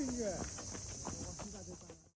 音乐。